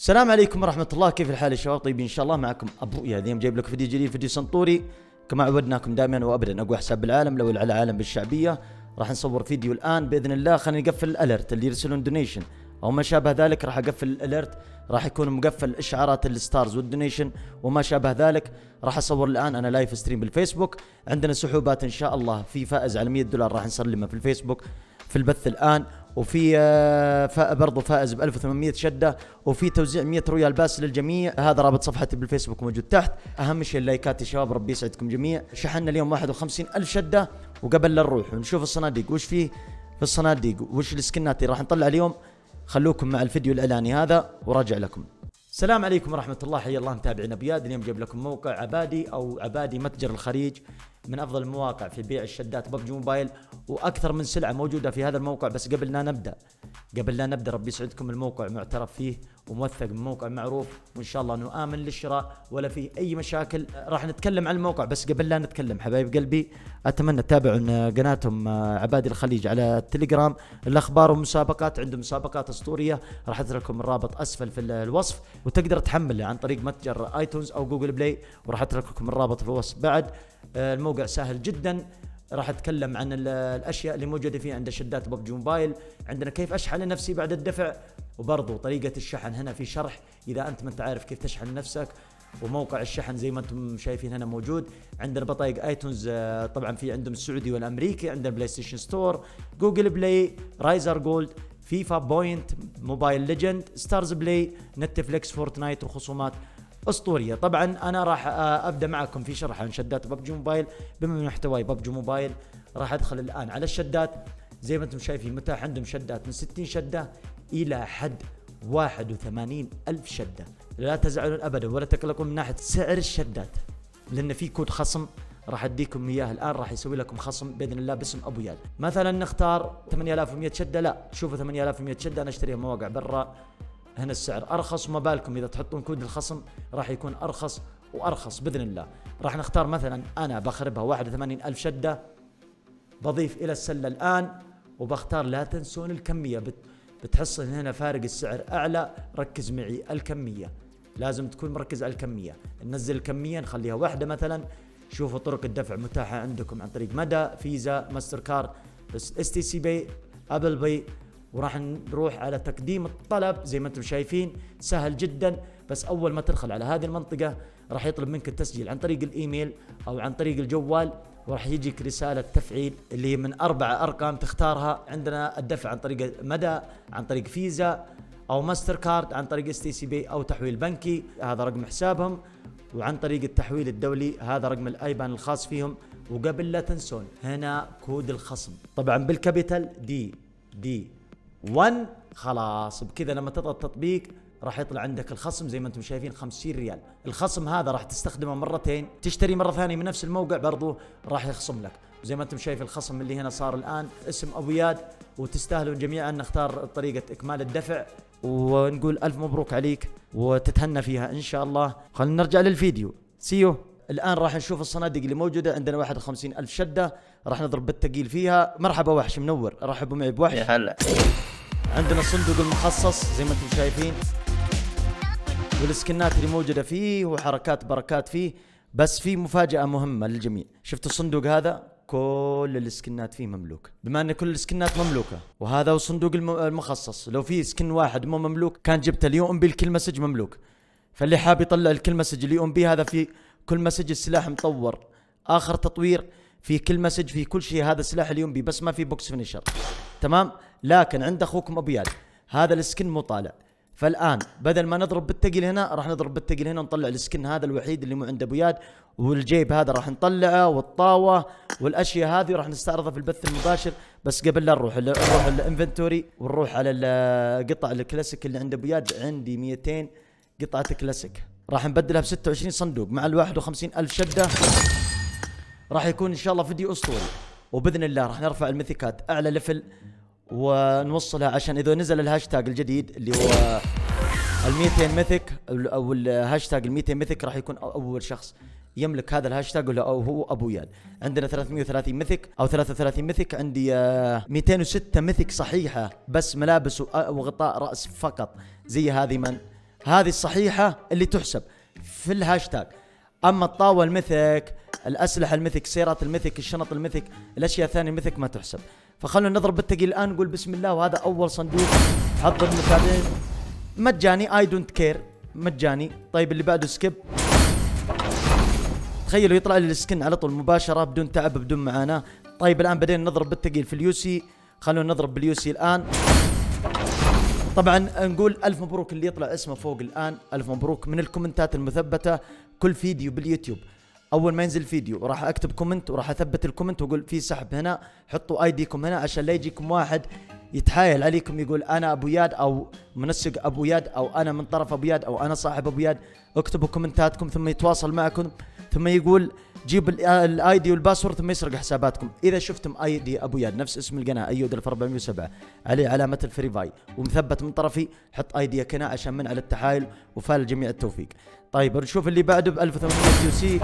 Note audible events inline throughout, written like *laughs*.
السلام عليكم ورحمة الله. كيف الحال يا شباب؟ طيبين إن شاء الله معكم أبو ياد اليوم جايب لكم فيديو جديد فيديو أسطوري. كما عودناكم دائما وأبدا أقوى حساب بالعالم لو على العالم بالشعبية. راح نصور فيديو الآن بإذن الله. خلينا نقفل ال alert اللي يرسلون donation أو ما شابه ذلك راح أقفل ال alert راح يكون مقفل إشعارات ال stars وال donation. وما شابه ذلك راح أصور الآن أنا live stream بالفيسبوك. عندنا سحوبات إن شاء الله. في فائز على 100 دولار راح نسلمه في الفيسبوك. في البث الآن. وفي آه، فا برضو فائز ب 1800 شدة وفي توزيع 100 royal pass للجميع. هذا رابط صفحتي بالفيسبوك موجود تحت. أهم شيء اللايكات يا شباب ربي يسعدكم جميع. شحنا اليوم 51 ألف شدة وقبل لا نروح ونشوف الصناديق. وش فيه في الصناديق؟ وش السكنات اللي راح نطلع اليوم؟ خلوكم مع الفيديو الإعلاني هذا وراجع لكم. السلام عليكم ورحمة الله. حيا الله متابعين أبو ياد اليوم جايب لكم موقع عبادي أو عبادي متجر الخليج. من أفضل المواقع في بيع الشدات ببجي موبايل وأكثر من سلعة موجودة في هذا الموقع. بس قبل لا نبدأ قبل لا نبدأ ربي يسعدكم. الموقع معترف فيه وموثق من موقع معروف وإن شاء الله إنه آمن للشراء ولا فيه أي مشاكل. راح نتكلم عن الموقع بس قبل لا نتكلم حبايب قلبي أتمنى تتابعوا قناتهم آه، عبادي الخليج على التليجرام. الأخبار والمسابقات عندهم مسابقات أسطورية. راح اترككم الرابط أسفل في الوصف. وتقدر تحمله عن طريق متجر آيتونز أو جوجل بلاي. وراح اترك لكم الرابط في الوصف بعد. الموقع سهل جدا. راح أتكلم عن الأشياء اللي موجودة فيه عند شدات ببجي موبايل. عندنا كيف أشحن نفسي بعد الدفع؟ وبرضو طريقة الشحن هنا في شرح. إذا أنت ما أنت عارف كيف تشحن نفسك وموقع الشحن زي ما أنتم شايفين هنا موجود. عندنا بطايق آيتونز آه، طبعا في عندهم السعودي والأمريكي عندنا بلاي ستيشن ستور جوجل بلاي رايزر جولد فيفا بوينت موبايل ليجند starzplay نتفليكس فورتنايت وخصومات أسطورية. طبعا أنا راح أبدأ معكم في شرح عن شدات ببجي موبايل. بما أن محتواي ببجي موبايل راح أدخل الآن على الشدات. زي ما أنتم شايفين متاح عندهم شدات من 60 شدة إلى حد 81 ألف شدة. لا تزعلون أبدا ولا تقلقون من ناحية سعر الشدات لأن في كود خصم راح أديكم إياه الآن راح يسوي لكم خصم بإذن الله باسم أبو ياد. مثلا نختار 8100 شدة. لا شوفوا 8100 شدة أنا أشتريها مواقع برا. هنا السعر. أرخص وما بالكم إذا تحطون كود الخصم راح يكون أرخص وأرخص بإذن الله. راح نختار مثلا أنا بخربها 81 ألف شدة بضيف إلى السلة الآن وبختار لا تنسون الكمية. بتحصل هنا فارق السعر أعلى ركز معي الكمية. لازم تكون مركز على الكمية. ننزل الكمية نخليها واحدة مثلا. شوفوا طرق الدفع متاحة عندكم عن طريق مدى فيزا ماستر كارد بس STC Pay أبل بي وراح نروح على تقديم الطلب زي ما أنتم شايفين سهل جدا بس أول ما تدخل على هذه المنطقة راح يطلب منك التسجيل عن طريق الإيميل أو عن طريق الجوال وراح يجيك رسالة تفعيل اللي هي من أربع أرقام تختارها. عندنا الدفع عن طريق مدى عن طريق فيزا أو ماستر كارد عن طريق STC Pay أو تحويل بنكي هذا رقم حسابهم. وعن طريق التحويل الدولي هذا رقم الأيبان الخاص فيهم. وقبل لا تنسون هنا كود الخصم. طبعا بالـ capital DD 1 خلاص. بكذا لما تضغط تطبيق راح يطلع عندك الخصم زي ما أنتم شايفين 50 ريال. الخصم هذا راح تستخدمه مرتين. تشتري مرة ثانية من نفس الموقع برضو راح يخصم لك. زي ما أنتم شايف الخصم اللي هنا صار الآن اسم أبو ياد وتستاهلون جميعا. نختار طريقة إكمال الدفع ونقول ألف مبروك عليك وتتهنى فيها إن شاء الله. خلينا نرجع للفيديو. see you الآن راح نشوف الصناديق اللي موجودة. عندنا 51 ألف شدة. راح نضرب بالثقيل فيها. مرحبا وحش منور. رحبوا معي بوحش. يا هلا. عندنا الصندوق المخصص زي ما أنتم شايفين. والسكنات اللي موجودة فيه وحركات بركات فيه. بس في مفاجأة مهمة للجميع. شفتوا الصندوق هذا؟ كل السكنات فيه مملوك. بما أن كل السكنات مملوكة وهذا هو الصندوق المخصص. لو في سكن واحد مو مملوك كان جبت اليوم بالكل مسج مملوك. فاللي حاب يطلع الكل مسج اليوم به هذا في كل مسج السلاح مطور. آخر تطوير في كل مسج في كل شيء هذا سلاح اليوم بي بس ما في بوكس فينيشر تمام؟ لكن عند أخوكم ابيال هذا السكن مو طالع. فالآن بدل ما نضرب بالتقل هنا راح نضرب بالتقل هنا ونطلع السكن هذا الوحيد اللي مو عند أبو ياد والجيب هذا راح نطلعه والطاوة والأشياء هذه راح نستعرضها في البث المباشر. بس قبل لا نروح نروح الانفنتوري ونروح على القطع الكلاسيك اللي عند أبو ياد عندي 200 قطعة كلاسيك. راح نبدلها ب 26 صندوق مع ال 51 ألف شدة. راح يكون إن شاء الله فيديو أسطوري. وبإذن الله راح نرفع الميثيكات أعلى level ونوصلها عشان إذا نزل الهاشتاج الجديد اللي هو ال 200 mythic أو الهاشتاج ال 200 mythic راح يكون أول شخص يملك هذا الهاشتاج ولا أو هو أبو ياد عندنا 330 mythic أو 33 mythic عندي 206 آه، mythic صحيحة بس ملابس وغطاء رأس فقط. زي هذه من هذه الصحيحة اللي تحسب في الهاشتاج. أما الطاوة الميثك الأسلحة الميثك سيارات الميثك الشنط الميثك الأشياء الثانية الميثك ما تحسب. فخلونا نضرب بالتقيل الآن نقول بسم الله وهذا أول صندوق. حظ المتابعين مجاني I don't care مجاني. طيب اللي بعده skip تخيلوا يطلع لي ال skin على طول مباشرة بدون تعب بدون معاناة. طيب الآن بدينا نضرب بالتقيل في ال UC خلونا نضرب بال UC الآن. طبعا نقول ألف مبروك اللي يطلع اسمه فوق الآن. ألف مبروك من الكومنتات المثبتة. كل فيديو باليوتيوب. أول ما ينزل فيديو راح أكتب comment وراح أثبت ال comment وأقول في سحب هنا. حطوا ID كم هنا عشان لا يجيكم واحد يتحايل عليكم يقول أنا أبو ياد أو منسق أبو ياد أو أنا من طرف أبو ياد أو أنا صاحب أبو ياد. اكتبوا كومنتاتكم ثم يتواصل معكم. ثم يقول جيب ال ID وال password ثم يسرق حساباتكم. إذا شفتم ID أبو ياد نفس اسم القناة أبو ياد 1407 عليه علامة ال verify ومثبت من طرفي حط ID هنا عشان من على التحايل وفال الجميع التوفيق. طيب نشوف اللي بعده ب 1800 UC.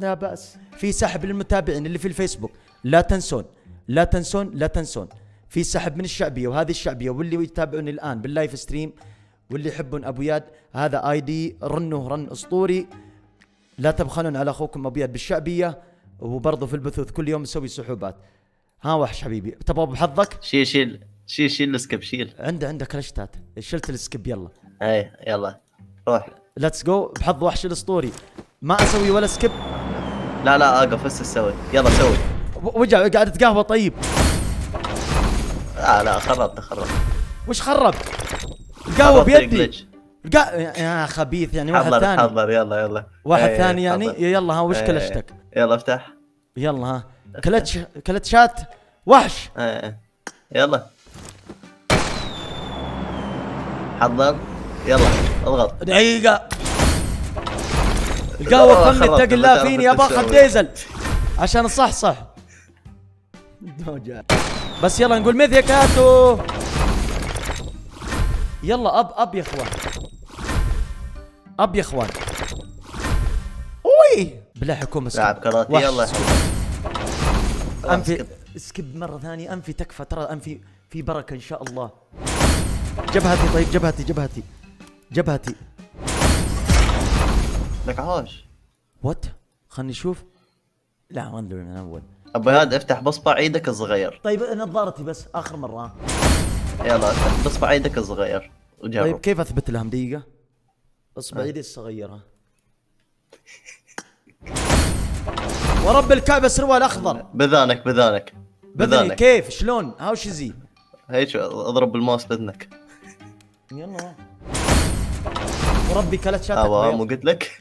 لا بأس. في سحب للمتابعين اللي في الفيسبوك. لا تنسون لا تنسون لا تنسون. في سحب من الشعبية وهذه الشعبية واللي يتابعوني الآن بال live stream واللي يحبون أبو ياد هذا اي دي رنه رن أسطوري. لا تبخلون على أخوكم ابو ياد بالشعبية وبرضه في البثوث كل يوم نسوي سحوبات. ها وحش حبيبي. تبغى بحظك شيل شيل شيل شيل السكب شيل. عنده عنده كلاشتات شلت السكيب يلا. اي يلا. روح. ليتس جو بحظ وحش الأسطوري. ما أسوي ولا سكيب لا لا آقف هسه سوي يلا سوي. وجع قاعد تقهوى طيب. لا لا خربت خربت. وش خرب؟ القهوه بيدي. يا خبيث يعني واحد حضر ثاني. حضر يلا يلا. واحد إيه، ثاني يعني؟ حضر. يلا ها وش إيه. كلشتك؟ يلا افتح. يلا ها. كلتش كلتشات. وحش. إيه. يلا. حضر. يلا اضغط. دقيقة. القهوة فمي خربت، اتق الله فيني تعرف ابى اخذ تسوي. ديزل عشان اصحصح بس يلا نقول ميثيكاتو يلا اب أب يا أخوان. أب يا إخوان. أوي! بالله حكومة سكيب. لاعب كراتي يلا. انفي سكيب. مرة ثانية. أنفي تكفى. ترى أنفي في بركة إن شاء الله. جبهتي طيب جبهتي جبهتي. جبهتي. لك عاش. وات خلني أشوف. لا ما ندري من أول. أبو هاد افتح بصبع إيدك الصغير. طيب نظارتي بس. آخر مرة. يلا افتح بصبع إيدك الصغير. وجرب. طيب كيف أثبت لهم؟ دقيقة. اصبع ايدي الصغيرة. *laughs* ورب الكعبة سروال اخضر بذانك بذانك. بذني بذانك. كيف؟ شلون؟ هاو شزي هيك أضرب بالماوس باذنك يلا. وربي كلت شاتك آه مو. قلت لك؟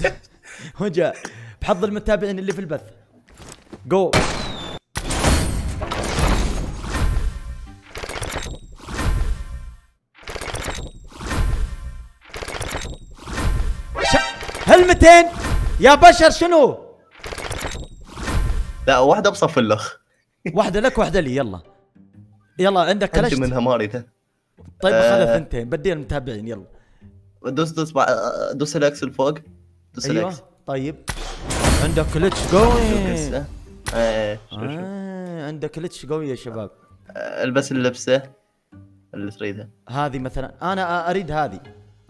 *laughs* وجا بحظ المتابعين اللي في البث. جو 200 يا بشر شنو؟ لا واحدة بصف اللخ واحدة لك واحدة لي. يلا. يلا عندك كلشت منها ماري. ذا طيب اخذها آه. ثنتين بدي المتابعين. يلا. دوس دوس. دوس الأكس الفوق. دوس أيوه. الأكس. طيب. عندك كلتش قوي. إيه. آه عندك كلتش قوي يا شباب. البس اللبسة. اللي تريدها هذه مثلا. أنا أريد هذه.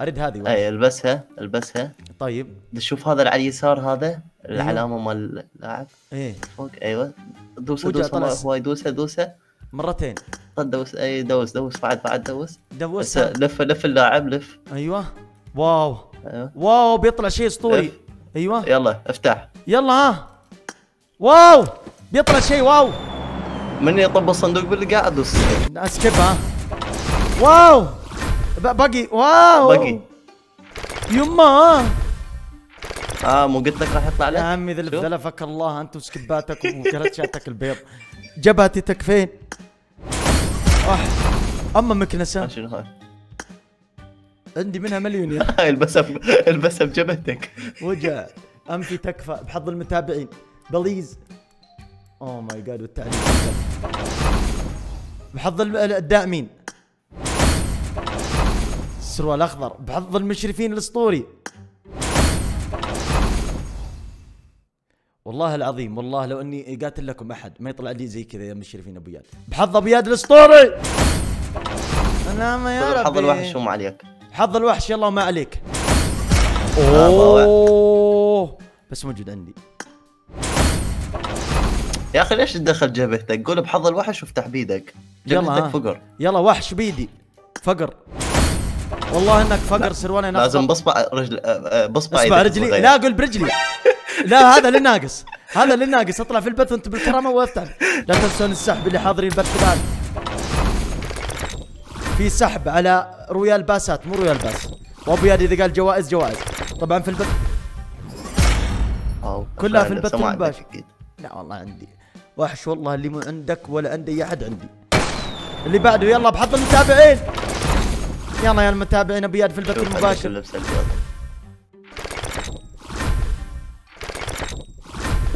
أريد هذه. أي البسها البسها. طيب. شوف هذا اللي على اليسار هذا العلامة مال اللاعب. إيه. فوق أيوه. دوسه دوسه س- هواي دوسه مرتين. دوس أي دوس دوس بعد بعد دوس. بس دوست لف لف اللاعب لف. أيوه. واو. أيوه. واو بيطلع شيء أسطوري. أيوه. يلا افتح. يلا ها. واو. بيطلع شيء واو. من يطب الصندوق باللي قاعد دوس؟ أسكب ها. واو. باقي. واو. باقي. يما آه مو قلت لك راح يطلع يا لك عمي ذلف. ذلفك الله أنت وسكباتك وكرتشاتك البيض. جبهتي تكفين أح. أما مكنسة. آه، شنو هاي؟ عندي منها مليون يا. *laughs* هاي البسها البسها بجبهتك وجع. أنفي تكفى بحظ المتابعين. بليز. اوه ماي جاد والتعليق بحظ الداعمين السروال الأخضر. بحظ المشرفين الأسطوري. والله العظيم والله لو إني قاتل لكم أحد ما يطلع لي زي كذا يا مشرفين أبو ياد بحظ أبو ياد الأسطوري! لا ما يا ربي. حظ الوحش وما عليك. حظ الوحش يلا وما عليك. أوه! بس موجود عندي. يا أخي ليش تدخل جبهتك؟ قول بحظ الوحش وافتح بيدك. يلا، جبهتك. فقر. يلا وحش بيدي. فقر. والله إنك فقر سروالي لازم بصبع رجل آه، آه، بصبع اصبع رجلي. لا قول برجلي. *laughs* لا هذا للناقص هذا للناقص اطلع في البث وانت بالكرامة وأفتح. لا تنسون السحب اللي حاضرين البث الان في سحب على Royal باسات مو Royal Pass. وابو ياد إذا قال جوائز جوائز. طبعا في البث. كلها في البث المباشر. لا والله عندي. وحش والله اللي مو عندك ولا عند اي أحد عندي. اللي بعده يلا بحظ المتابعين. يلا يا المتابعين أبو ياد في البث المباشر.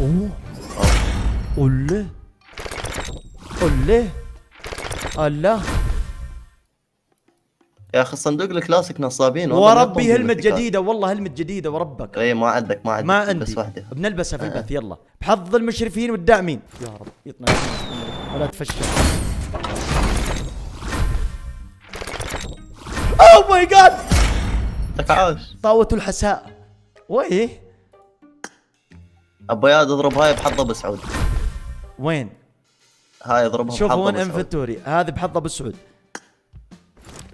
أوه. قله قله الله يا أخي الصندوق الكلاسيك نصابين وربي متكات. جديدة والله هلمت جديدة وربك. اي ما عندك ما عندك ما بس عندي. واحدة. بنلبسها في البث يلا. بحظ المشرفين والداعمين. يا رب. يطلع ولا تفشل. oh my God طاوة الحساء. ويه ابو ياد اضرب هاي بحظ أبو سعود. وين؟ هاي اضربها بحظ وين inventory. هذه بحظ أبو سعود.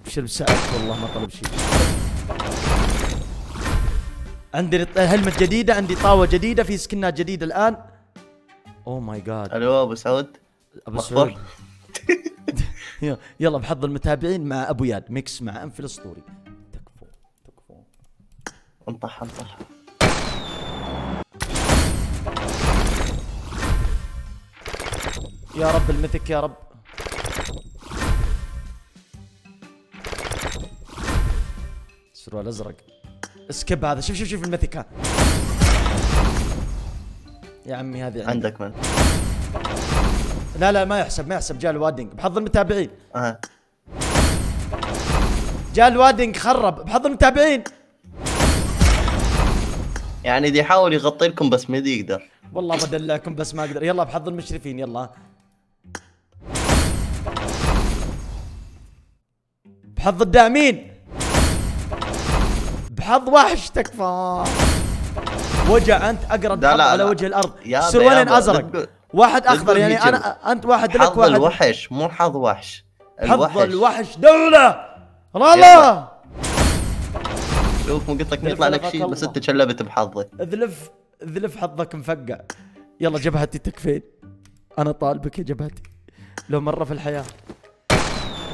شرب سعد والله ما طلب شيء. عندي هلمة جديدة عندي طاوة جديدة في سكنات جديدة الآن. oh my God ألو أبو سعود. أبو سعود. *laughs* يلا- يلا بحظ المتابعين مع أبو ياد. mix مع أنف الأسطوري. تكفو تكفو. انطح انطح. يا رب ال mythic يا رب. سروال أزرق. skip هذا. شوف شوف شوف ال mythic ها يا عمي هذه عندي. عندك من؟ لا لا ما يحسب ما يحسب. جاء الوادنج بحظ المتابعين. آه. جاء الوادنج خرب. بحظ المتابعين. يعني دي يحاول يغطي لكم بس ما يقدر. والله بدلعكم بس ما أقدر. يلا بحظ المشرفين يلا. بحظ الداعمين بحظ وحش تكفى. وجع أنت أقرب لا، حظ لا، على. وجه الأرض. سروالين أزرق. واحد أخضر يعني. أنا أنت واحد لك حظ واحد. الوحش مو حظ وحش. حظ الوحش. دولة. الله شوف مو قلت لك يطلع لك شيء بس. أنت شلبت بحظك اذلف اذلف حظك مفقع. يلا جبهتي تكفين. أنا طالبك يا جبهتي. لو مرة في الحياة.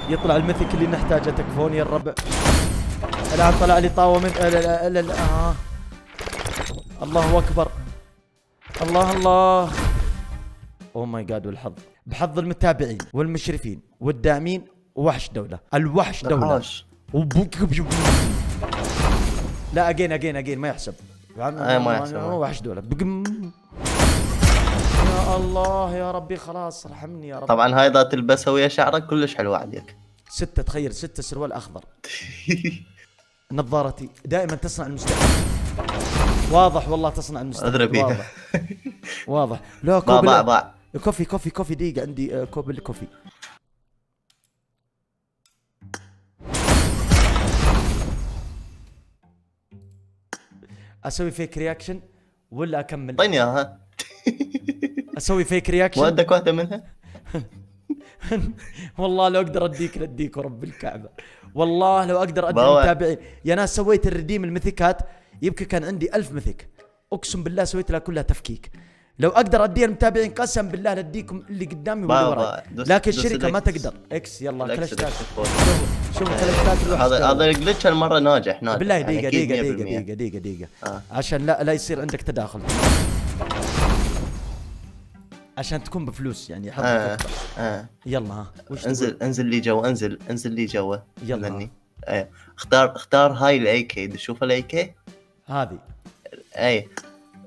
يطلع ال mythic اللي نحتاجه. تكفون يا الربع الآن طلع لي طاوة من لا لا لا لا آه. الله أكبر. الله الله. oh my God والحظ. بحظ المتابعين والمشرفين والداعمين ووحش دولة. الوحش بوك- لا اجين اجين اجين ما يحسب. أي ما يحسب. وحش دولة. بقم. الله يا ربي خلاص ارحمني يا رب. طبعا هاي اذا تلبسها ويا شعرك كلش حلوة عليك. ستة تخيل ستة سروال أخضر. *laughs* نظارتي دائما تصنع المستقبل. واضح والله تصنع المستقبل. بيها. واضح. واضح. لا كوب ضاع ضاع. coffee coffee coffee دقيقة عندي آه، كوب ال coffee. أسوي فيك reaction ولا أكمل؟ اعطيني اياها *laughs* أسوي فيك reaction مو عندك واحدة منها؟ *laughs* والله لو أقدر أديك لاديك ورب الكعبة. والله لو أقدر أدي. المتابعين. يا ناس سويت ال redeem الميثيكات يبكي كان عندي ألف mythic أقسم بالله سويت لها كلها تفكيك. لو أقدر اديها المتابعين قسم بالله لاديكم اللي قدامي واللي وراي. لكن الشركة ما. تقدر. X يلا فوق. شوفوا شوفوا جلتشات الوحش هذا. هذا ال glitch هالمره ناجح ناجح. بالله دقيقة أكيد دقيقة 100%. دقيقة دقيقة دقيقة دقيقة. آه. عشان لا لا يصير عندك تداخل. عشان تكون بفلوس يعني حظك آه. آه. يلا ها. وش تقول؟ انزل انزل لي جوا انزل انزل لي جوا يلا. مني. إيه اختار اختار هاي ال AK تشوف ال AK هذه. أي.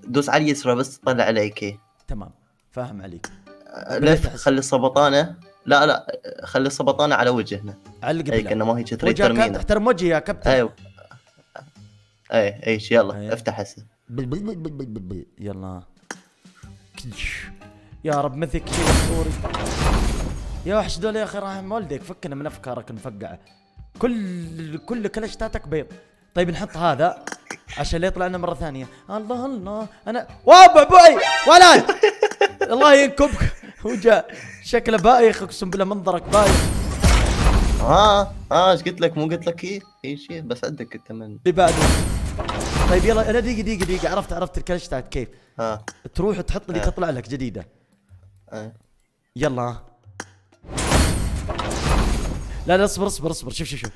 دوس على اليسرى بس تطلع ال AK تمام. فاهم عليك. لف أحس. خلي السبطانة. لا لا. خلي السبطانة على وجهنا. علق أي بالله. كأنه ما هي كثر وجهك ترمينا. احترم وجهي يا كابتن. أيوه. أي إيش يلا. أيوة. افتح هسه. يلا. يا رب مثك شيء أسطوري. يا وحش دول يا أخي رحم والديك فكنا من أفكارك المفقعه كل كل كلشتاتك بيض. طيب نحط هذا عشان لا يطلع لنا مرة ثانية. الله الله. أنا وابا بوي ولد! *laughs* الله ينكبك. وجاء شكله بايخ أقسم بالله منظرك بايخ آه آه إيش قلت لك؟ مو قلت لك إيه؟ اي شيء بس عندك أنت من. اللي بعده طيب يلا أنا دقيقة دقيقة دقيقة. عرفت عرفت الكلشتات كيف. ها تروح وتحط اللي آه. تطلع لك جديدة. آه. يلا. لا لا اصبر اصبر اصبر. شوف شوف شوف.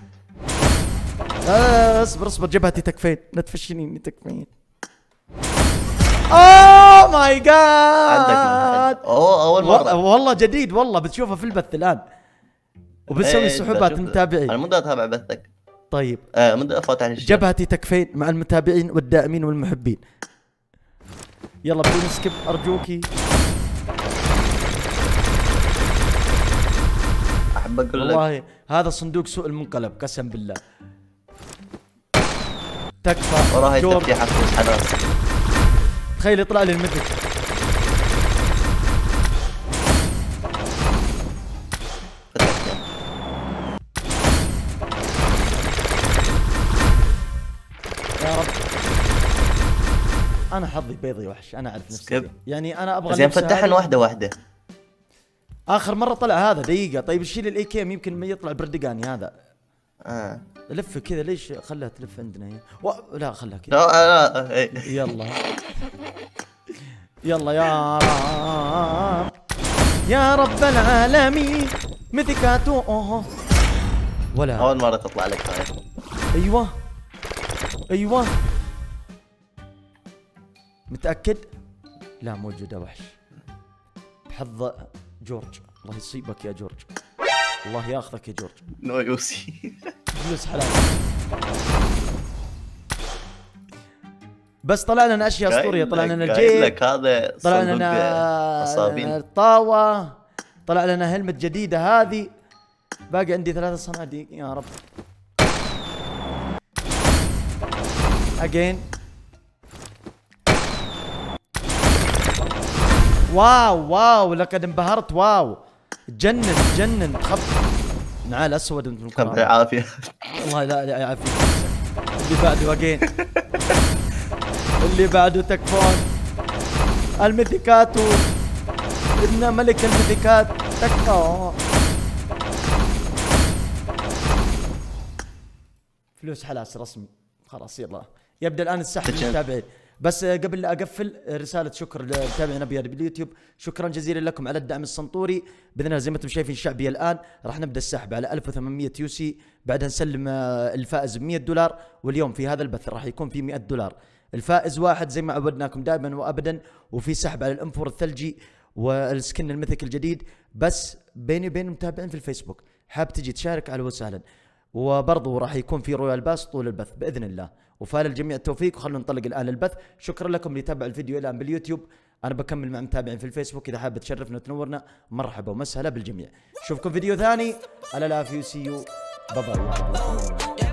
لا اصبر اصبر. جبهتي تكفين. لا تفشنيني تكفين. oh my عندك God من- اوه أول مرة. والله جديد والله. بتشوفه في البث الآن. وبتسوي إيه، سحوبات بشوف- أنا المتابعين مو دا أتابع بثك. طيب. آه مو دا افوت عن الشيء جبهتي تكفين مع المتابعين والدائمين والمحبين. يلا بدون skip أرجوكي. احب أقول لك. والله هذا صندوق سوء المنقلب قسم بالله. تكفى. وراها فلوس حناس تخيل يطلع لي المثل. يا رب. أنا حظي بيضي وحش أنا أعرف نفسي. يعني أنا أبغى زين فتحن. واحدة واحدة. آخر مرة طلع هذا دقيقة. طيب شيل الاي كيم يمكن ما يطلع البردقاني هذا. آه. لف كذا ليش خلها تلف عندنا هي؟ و... لا خلها كذا. لا لا إيه. يلا. يلا يا رب. يا رب العالمين مثكاتو أوه. ولا. أول مرة تطلع لك هاي. أيوه. أيوه. متأكد؟ لا موجودة وحش. بحظ جورج الله يصيبك يا جورج. الله ياخذك يا جورج. نو يوسي. فلوس حلال. بس طلع لنا أشياء أسطورية طلع لنا الجيب طلع لنا الطاوة طلع لنا هلمة جديدة هذه. باقي عندي ثلاثة صناديق يا رب. اجين واو واو لقد انبهرت واو. تجنن تجنن تخف نعال اسود انت كم القرآن. بالعافيه الله لا لا يعافيك اللي بعده اجين اللي بعده تكفون. الميثيكاتو إن ملك الميثيكات تكفى. فلوس حلاس رسمي. خلاص يلا. يبدأ الآن السحب تجن. للمتابعين بس قبل لا أقفل رسالة شكر لمتابعينا باليوتيوب. شكرا جزيلا لكم على الدعم الأسطوري. بإذن الله زي ما أنتم شايفين شعبي الآن. راح نبدأ السحب على 1800 UC بعدها نسلم آه، الفائز ب 100 دولار. واليوم في هذا البث راح يكون في 100 دولار. الفائز واحد زي ما عودناكم دائما وابدا وفي سحب على ال M4 الثلجي وال skin ال mythic الجديد. بس بيني وبين المتابعين في الفيسبوك حاب تجي تشارك أهلا وسهلا وبرضو راح يكون في Royal Pass طول البث بإذن الله. وفالجميع التوفيق. وخلونا ننطلق الآن للبث شكرا لكم اللي تابع الفيديو الآن باليوتيوب. أنا بكمل مع متابعين في الفيسبوك. إذا حاب تشرفنا وتنورنا مرحبا ومسهلا بالجميع. اشوفكم فيديو ثاني. يلا see you bye bye